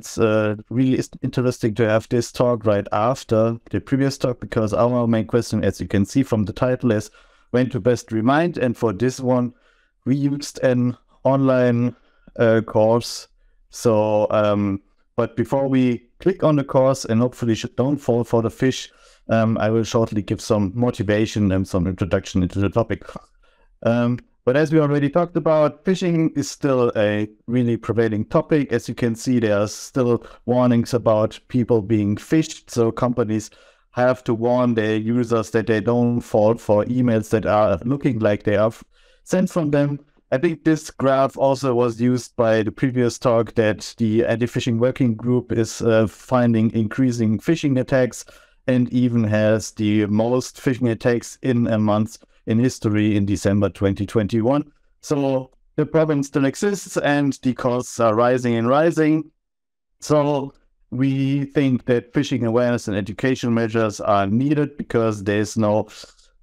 it's uh, really interesting to have this talk right after the previous talk because our main question, as you can see from the title, is when to best remind. And for this one, we used an online uh, course. So, um, but before we click on the course and hopefully don't fall for the fish, um, I will shortly give some motivation and some introduction into the topic. Um, but as we already talked about, phishing is still a really prevailing topic. As you can see, there are still warnings about people being phished. So companies have to warn their users that they don't fall for emails that are looking like they are sent from them. I think this graph also was used by the previous talk that the anti-phishing working group is uh, finding increasing phishing attacks and even has the most phishing attacks in a month in history in December 2021. So the problem still exists and the costs are rising and rising. So we think that phishing awareness and education measures are needed because there's no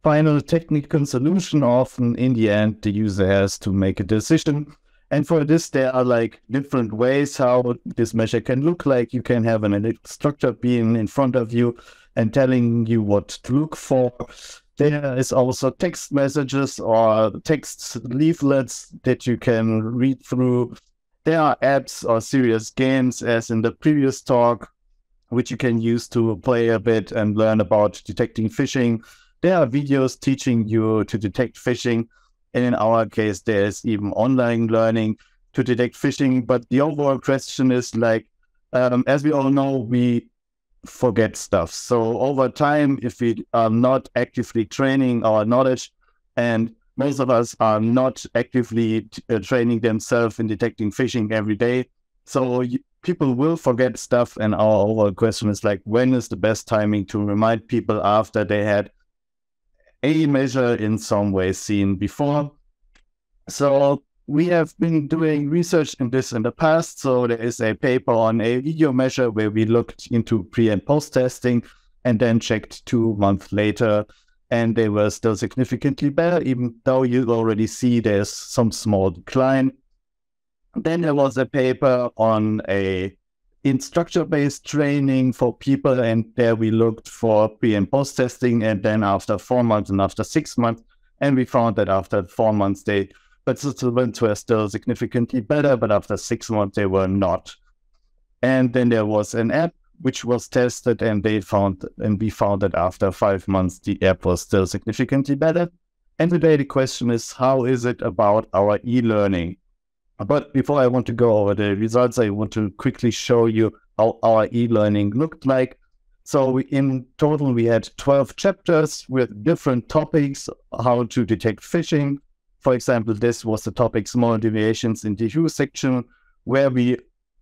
final technical solution. Often in the end, the user has to make a decision. And for this, there are like different ways how this measure can look like. You can have an instructor being in front of you and telling you what to look for. There is also text messages or text leaflets that you can read through. There are apps or serious games, as in the previous talk, which you can use to play a bit and learn about detecting phishing. There are videos teaching you to detect phishing. And in our case, there's even online learning to detect phishing. But the overall question is like, um, as we all know, we forget stuff. So over time, if we are not actively training our knowledge, and most of us are not actively t- uh, training themselves in detecting phishing every day, so you, people will forget stuff. And our overall question is like, when is the best timing to remind people after they had a measure in some way seen before? So we have been doing research in this in the past. So there is a paper on a video measure where we looked into pre and post testing and then checked two months later. And they were still significantly better, even though you already see there's some small decline. Then there was a paper on a instructor-based training for people, and there we looked for pre and post testing, and then after four months and after six months, and we found that after four months they participants were still significantly better, but after six months they were not. And then there was an app which was tested, and they found, and we found that after five months the app was still significantly better. And today the question is, how is it about our e-learning? But before I want to go over the results, I want to quickly show you how our e-learning looked like. So we, in total, we had 12 chapters with different topics, how to detect phishing, for example, this was the topic small deviations in the who section, where we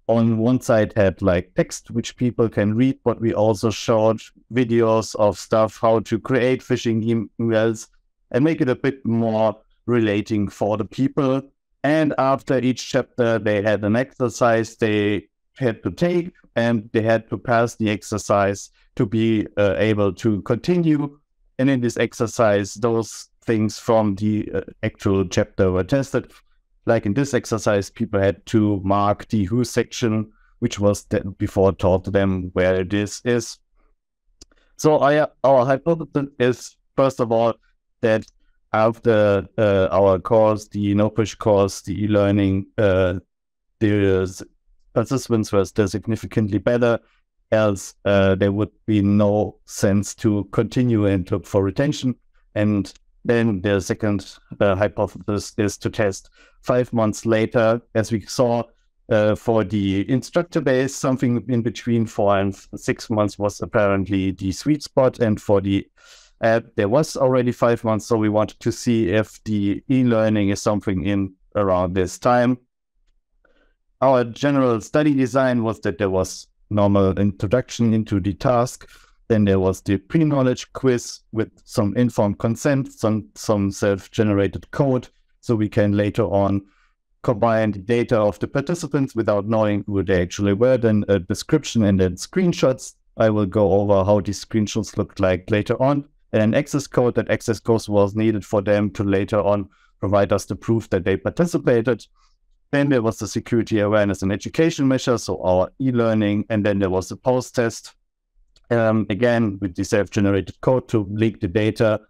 on one side had like text which people can read, but we also showed videos of stuff how to create phishing emails and make it a bit more relating for the people. And after each chapter, they had an exercise they had to take, and they had to pass the exercise to be uh, able to continue. And in this exercise, those things from the uh, actual chapter were tested. Like in this exercise, people had to mark the who section, which was before taught to them where this is. So I, our hypothesis is, first of all, that after uh, our course, the NoPhish course, the e-learning, uh, the participants were still significantly better. Else, uh, there would be no sense to continue and look for retention. And then the second uh, hypothesis is to test five months later, as we saw uh, for the instructor base, something in between four and six months was apparently the sweet spot. And for the app, there was already five months. So we wanted to see if the e learning is something in around this time. Our general study design was that there was normal introduction into the task then there was the pre-knowledge quiz with some informed consent, some some self-generated code, so we can later on combine the data of the participants without knowing who they actually were. Then a description and then screenshots. I will go over how these screenshots looked like later on. And an access code. That access code was needed for them to later on provide us the proof that they participated. Then there was the security awareness and education measure, so our e-learning, and then there was the post-test. Um, again, with the self-generated code to link the data,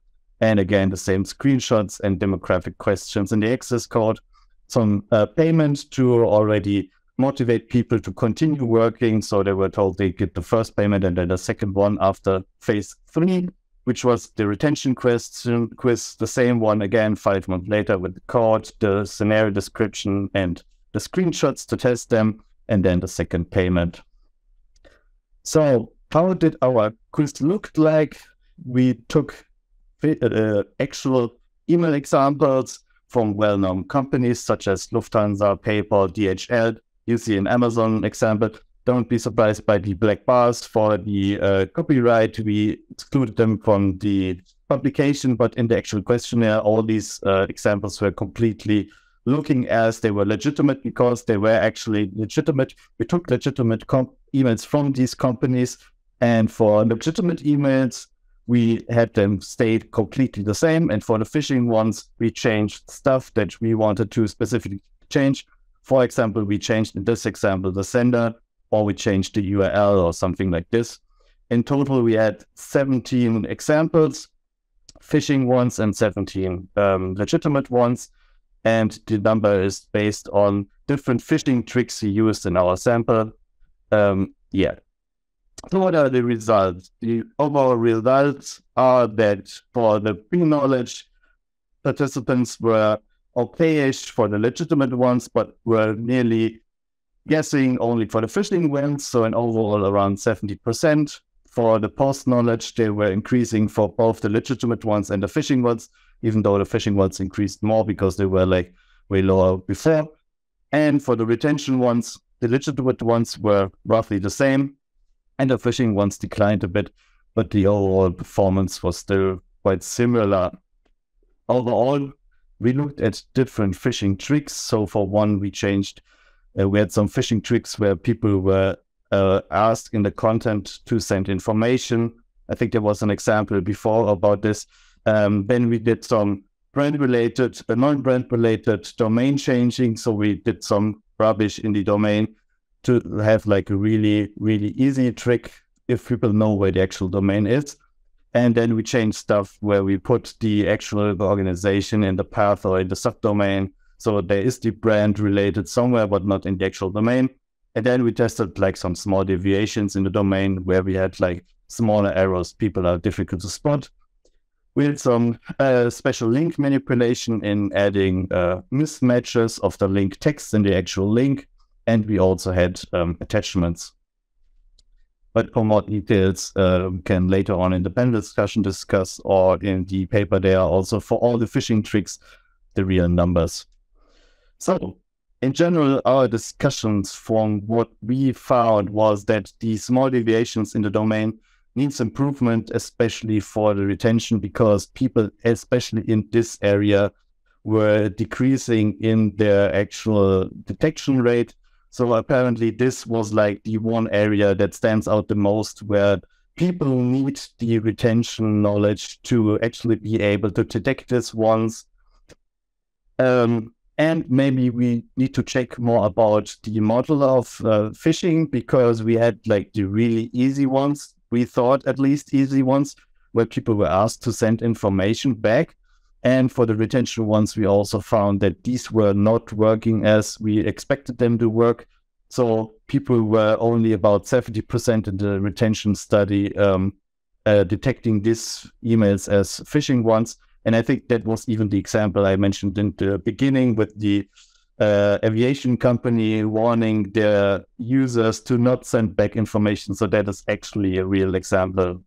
and again the same screenshots and demographic questions in the access code. Some uh, payment to already motivate people to continue working. So they were told they get the first payment and then the second one after phase three, which was the retention question quiz, the same one again five months later with the code, the scenario description, and the screenshots to test them, and then the second payment. So how did our quiz look like? We took uh, actual email examples from well-known companies such as Lufthansa, PayPal, DHL, you see an Amazon example. Don't be surprised by the black bars for the uh, copyright. We excluded them from the publication, but in the actual questionnaire, all these uh, examples were completely looking as they were legitimate because they were actually legitimate. We took legitimate emails from these companies, and for legitimate emails, we had them stay completely the same. And for the phishing ones, we changed stuff that we wanted to specifically change. For example, we changed in this example the sender, or we changed the URL or something like this. In total, we had 17 examples, phishing ones and 17 um, legitimate ones. And the number is based on different phishing tricks we used in our sample. Um, yeah. So what are the results? The overall results are that for the pre-knowledge, participants were okayish for the legitimate ones, but were nearly guessing only for the phishing ones. So, an overall around 70%. For the post knowledge, they were increasing for both the legitimate ones and the phishing ones, even though the phishing ones increased more because they were like way lower before. And for the retention ones, the legitimate ones were roughly the same, and the phishing ones declined a bit, but the overall performance was still quite similar. Overall, we looked at different phishing tricks. So for one, we changed, uh, we had some phishing tricks where people were uh, asked in the content to send information. I think there was an example before about this. Um, then we did some brand related, uh, non brand related domain changing. So we did some rubbish in the domain to have like a really, really easy trick if people know where the actual domain is. And then we change stuff where we put the actual organization in the path or in the subdomain. So there is the brand related somewhere, but not in the actual domain. And then we tested like some small deviations in the domain where we had like smaller errors people are difficult to spot. We had some uh, special link manipulation in adding uh, mismatches of the link text in the actual link. And we also had um, attachments but for more details, uh, we can later on in the panel discussion discuss, or in the paper there also for all the phishing tricks, the real numbers. So in general, our discussions from what we found was that the small deviations in the domain needs improvement, especially for the retention, because people, especially in this area, were decreasing in their actual detection rate so apparently, this was like the one area that stands out the most where people need the retention knowledge to actually be able to detect this once. Um, and maybe we need to check more about the model of uh, phishing because we had like the really easy ones, we thought at least easy ones, where people were asked to send information back. And for the retention ones, we also found that these were not working as we expected them to work. So people were only about 70% in the retention study um, uh, detecting these emails as phishing ones. And I think that was even the example I mentioned in the beginning with the uh, aviation company warning their users to not send back information. So that is actually a real example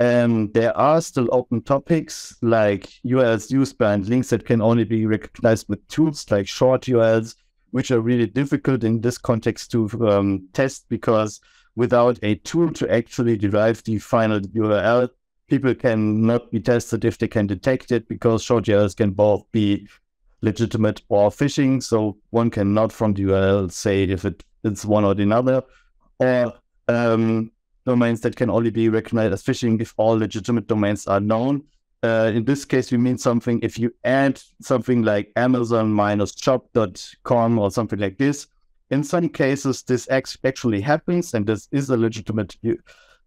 um, there are still open topics like URLs used by links that can only be recognized with tools like short URLs, which are really difficult in this context to um, test because without a tool to actually derive the final URL, people cannot be tested if they can detect it because short URLs can both be legitimate or phishing. So one cannot from the URL say if it, it's one or the other. Or um, domains that can only be recognized as phishing if all legitimate domains are known. uh, in this case, we mean something if you add something like Amazon minus shop.com or something like this. In some cases, this actually happens, and this is a legitimate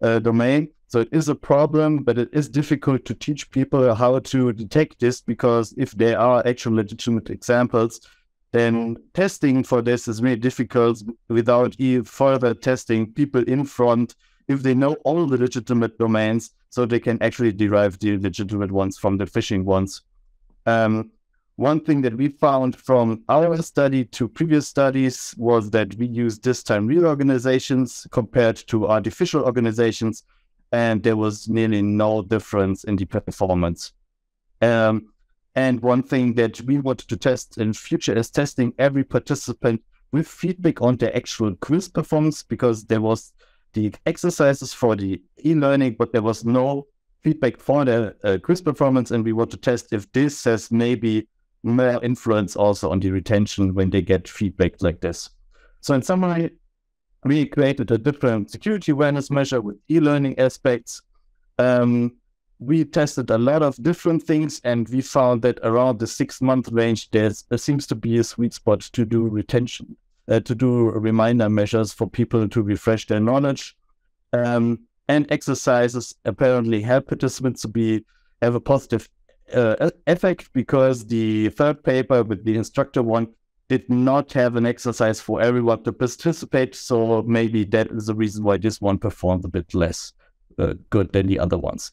uh, domain. So it is a problem, but it is difficult to teach people how to detect this because if there are actual legitimate examples, then testing for this is very difficult without further testing people in front if they know all the legitimate domains so they can actually derive the legitimate ones from the phishing ones. Um, one thing that we found from our study to previous studies was that we used this time real organizations compared to artificial organizations, and there was nearly no difference in the performance. Um, and one thing that we wanted to test in future is testing every participant with feedback on their actual quiz performance because there was the exercises for the e-learning, but there was no feedback for the uh, quiz performance, and we want to test if this has maybe more influence also on the retention when they get feedback like this. So in summary, we created a different security awareness measure with e-learning aspects. Um, we tested a lot of different things, and we found that around the six-month range, there seems to be a sweet spot to do retention uh, to do reminder measures for people to refresh their knowledge. Um, and exercises apparently help participants to be have a positive uh, effect because the third paper with the instructor one did not have an exercise for everyone to participate. So maybe that is the reason why this one performed a bit less uh, good than the other ones.